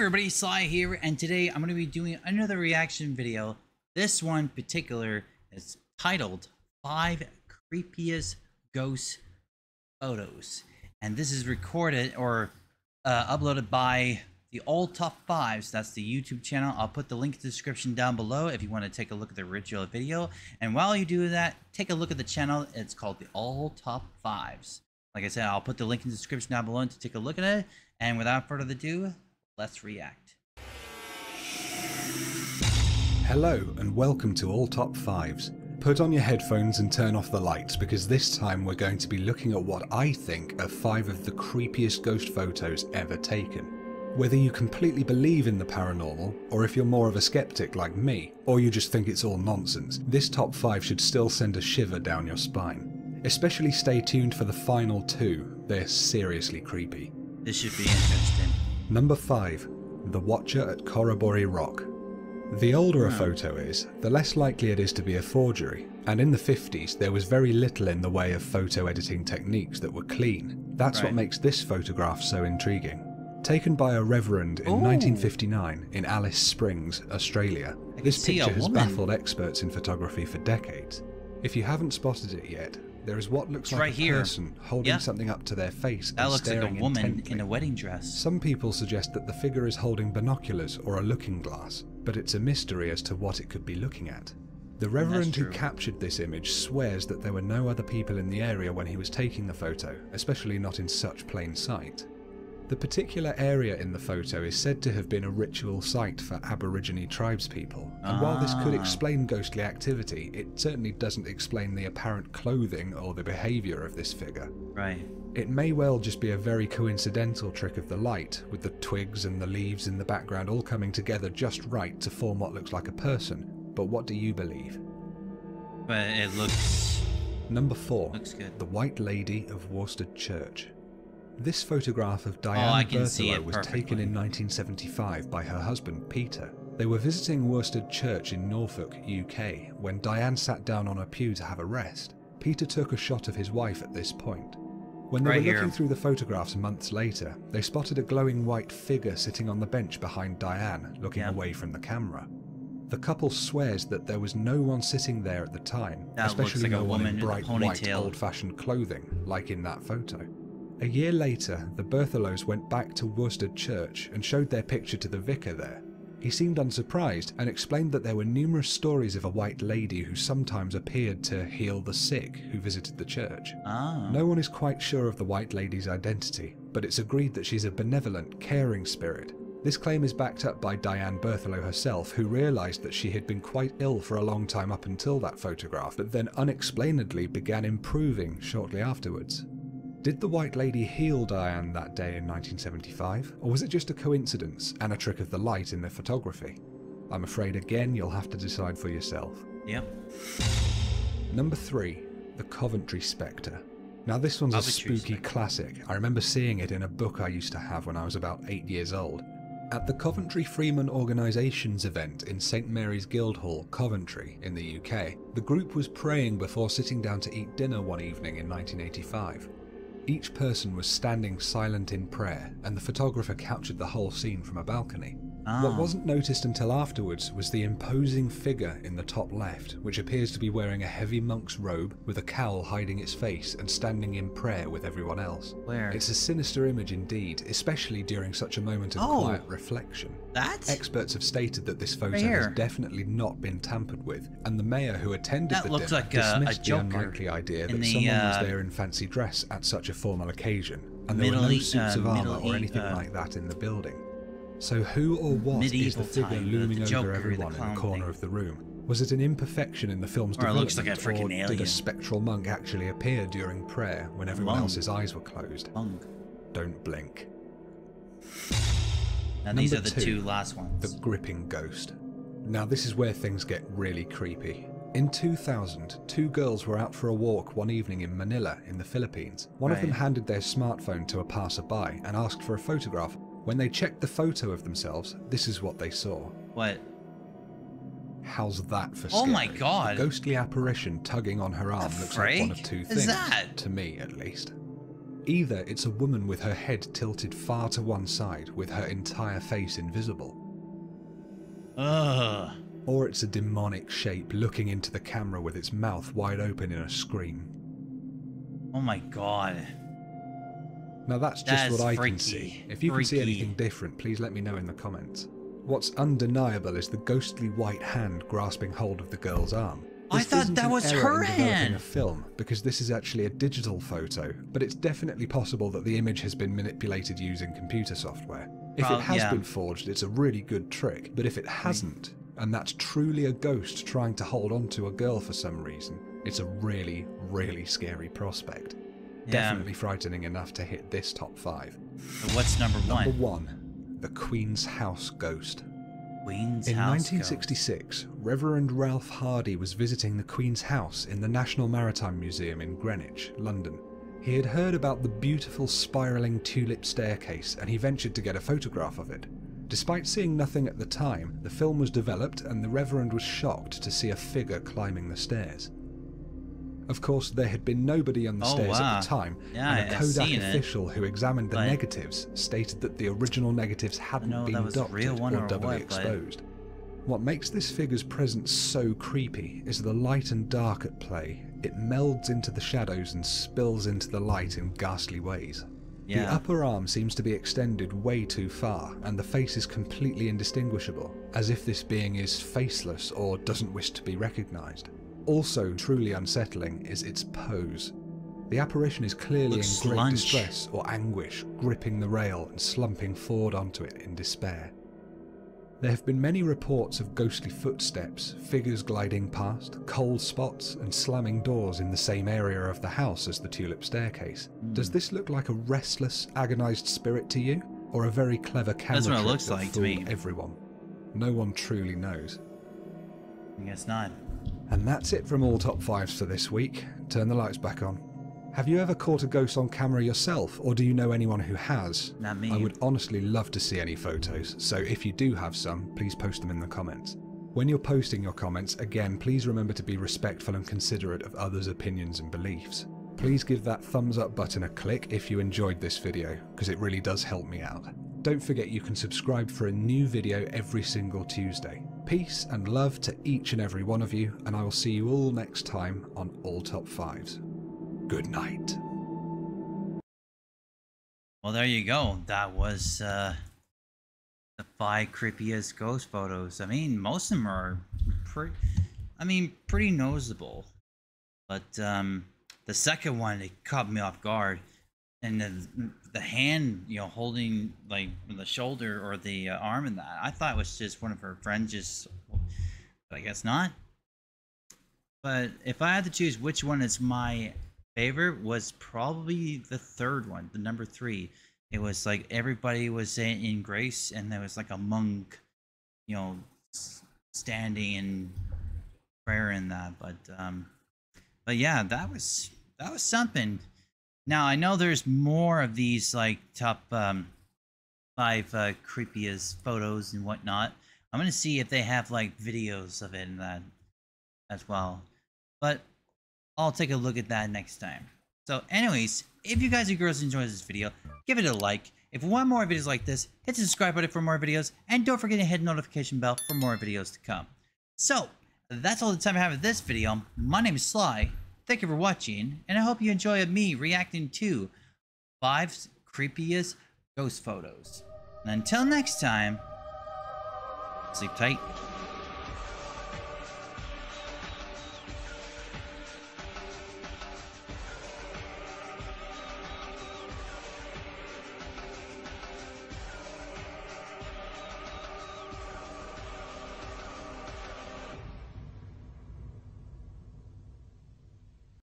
everybody, Sli here, and today I'm going to be doing another reaction video. This one particular is titled 5 Creepiest Ghost Photos. And this is recorded or uh, uploaded by the All Top 5s. That's the YouTube channel. I'll put the link in the description down below if you want to take a look at the original video. And while you do that, take a look at the channel. It's called the All Top 5s. Like I said, I'll put the link in the description down below to take a look at it. And without further ado, let's react. Hello and welcome to All Top 5s. Put on your headphones and turn off the lights because this time we're going to be looking at what I think are 5 of the creepiest ghost photos ever taken. Whether you completely believe in the paranormal, or if you're more of a skeptic like me, or you just think it's all nonsense, this top 5 should still send a shiver down your spine. Especially stay tuned for the final two, they're seriously creepy. This should be interesting. Number 5. The Watcher at Corroboree Rock. The older a Hmm. photo is, the less likely it is to be a forgery, and in the 50s there was very little in the way of photo editing techniques that were clean. That's what makes this photograph so intriguing. Taken by a reverend in Ooh. 1959 in Alice Springs, Australia, this picture has baffled experts in photography for decades. If you haven't spotted it yet, there is what looks It's like right a here. person holding Yeah. something up to their face That and looks like a woman intently. in a wedding dress. Some people suggest that the figure is holding binoculars or a looking glass, but it's a mystery as to what it could be looking at. The reverend who captured this image swears that there were no other people in the area when he was taking the photo, especially not in such plain sight. The particular area in the photo is said to have been a ritual site for Aborigine tribespeople, and while this could Ah. explain ghostly activity, it certainly doesn't explain the apparent clothing or the behaviour of this figure. Right. It may well just be a very coincidental trick of the light, with the twigs and the leaves in the background all coming together just right to form what looks like a person. But what do you believe? But it looks Number 4. looks good. The White Lady of Worstead Church. This photograph of Oh, Diane see Berthelot was taken in 1975 by her husband Peter. They were visiting Worstead Church in Norfolk, UK, when Diane sat down on a pew to have a rest. Peter took a shot of his wife at this point. When they Right were here. looking through the photographs months later, they spotted a glowing white figure sitting on the bench behind Diane, looking Yeah. away from the camera. The couple swears that there was no one sitting there at the time, That especially like a no one woman in bright white old-fashioned clothing, like in that photo. A year later, the Berthelots went back to Worstead Church and showed their picture to the vicar there. He seemed unsurprised and explained that there were numerous stories of a white lady who sometimes appeared to heal the sick who visited the church. Ah. No one is quite sure of the White Lady's identity, but it's agreed that she's a benevolent, caring spirit. This claim is backed up by Diane Berthelot herself, who realised that she had been quite ill for a long time up until that photograph, but then unexplainedly began improving shortly afterwards. Did the White Lady heal Diane that day in 1975, or was it just a coincidence and a trick of the light in the photography? I'm afraid again you'll have to decide for yourself. Yep. Number three, the Coventry Spectre. Now, this one's a spooky classic. I remember seeing it in a book I used to have when I was about eight years old. At the Coventry Freeman Organisations event in St Mary's Guildhall, Coventry, in the UK, the group was praying before sitting down to eat dinner one evening in 1985. Each person was standing silent in prayer, and the photographer captured the whole scene from a balcony. What Ah. wasn't noticed until afterwards was the imposing figure in the top left, which appears to be wearing a heavy monk's robe with a cowl hiding its face and standing in prayer with everyone else. Where? It's a sinister image indeed, especially during such a moment of Oh. quiet reflection. That? Experts have stated that this photo has definitely not been tampered with, and the mayor who attended That the looks dinner like a- a dismissed the unlikely idea that the, someone uh, was there in fancy dress at such a formal occasion, and there were no suits uh, of armour Middle or anything uh, like that in the building. So who or what is the Medieval figure looming the over everyone in the corner thing. of the room? Was it an imperfection in the film's Or development, looks like a freaking or did a spectral monk actually appear during prayer when everyone else's eyes were closed? Monk. Don't blink. And these are the two, two last ones. The gripping ghost. Now, this is where things get really creepy. In 2000, two girls were out for a walk one evening in Manila, in the Philippines. One of them handed their smartphone to a passerby and asked for a photograph. When they checked the photo of themselves, this is what they saw. What? How's that for scary? Oh my? God. A ghostly apparition tugging on her arm The looks like one of two is things. that? To me, at least. Either it's a woman with her head tilted far to one side with her entire face invisible, Ugh. or it's a demonic shape looking into the camera with its mouth wide open in a scream. Oh my god. Now that's just That is what I can see. If you can see anything different, please let me know in the comments. What's undeniable is the ghostly white hand grasping hold of the girl's arm. I This thought isn't that an was error her in developing hand. a film because this is actually a digital photo, but it's definitely possible that the image has been manipulated using computer software. If Prob- it has yeah. been forged, it's a really good trick, but if it hasn't, and that's truly a ghost trying to hold on to a girl for some reason, it's a really, really scary prospect. Yeah. Definitely frightening enough to hit this top five. So what's number one? Number one? the Queen's House Ghost. Queen's In House. Ghost. 1966, Reverend Ralph Hardy was visiting the Queen's House in the National Maritime Museum in Greenwich, London. He had heard about the beautiful spiralling tulip staircase and he ventured to get a photograph of it. Despite seeing nothing at the time, the film was developed and the Reverend was shocked to see a figure climbing the stairs. Of course, there had been nobody on the Oh, stairs wow. at the time, Yeah, and a Kodak seen it, official who examined the but- negatives stated that the original negatives hadn't been doctored or doubly what, but- exposed. What makes this figure's presence so creepy is the light and dark at play. It melds into the shadows and spills into the light in ghastly ways. The upper arm seems to be extended way too far, and the face is completely indistinguishable, as if this being is faceless or doesn't wish to be recognised. Also, truly unsettling is its pose. The apparition is clearly Looks in great lunch. distress or anguish, gripping the rail and slumping forward onto it in despair. There have been many reports of ghostly footsteps, figures gliding past, cold spots, and slamming doors in the same area of the house as the tulip staircase. Does this look like a restless, agonized spirit to you, or a very clever camera That's what it looks that like to me. Everyone. No one truly knows. I guess not. And that's it from all top fives for this week. Turn the lights back on. Have you ever caught a ghost on camera yourself, or do you know anyone who has? Not me. I would honestly love to see any photos, so if you do have some, please post them in the comments. When you're posting your comments, again, please remember to be respectful and considerate of others' opinions and beliefs. Please give that thumbs up button a click if you enjoyed this video, because it really does help me out. Don't forget you can subscribe for a new video every single Tuesday. Peace and love to each and every one of you, and I will see you all next time on All Top 5s. Good night. Well, there you go. That was uh, the five creepiest ghost photos. I mean, most of them are pretty. I mean, pretty noticeable. But um, the second one, it caught me off guard, and the the hand, you know, holding like the shoulder or the uh, arm in that, I thought was just one of her friends. Just, I guess not. But if I had to choose which one is my favorite, was probably the third one, the number three. It was like everybody was in, in grace, and there was like a monk, you know, standing in prayer in that. But um, but yeah, that was that was something. Now I know there's more of these like top um, five uh, creepiest photos and whatnot. I'm gonna see if they have like videos of it and that as well. But I'll take a look at that next time. So anyways, if you guys and girls enjoyed this video, give it a like. If you want more videos like this, hit the subscribe button for more videos, and don't forget to hit the notification bell for more videos to come. So, that's all the time I have for this video. My name is Sli. Thank you for watching, and I hope you enjoy me reacting to 5 creepiest ghost photos. And until next time, sleep tight.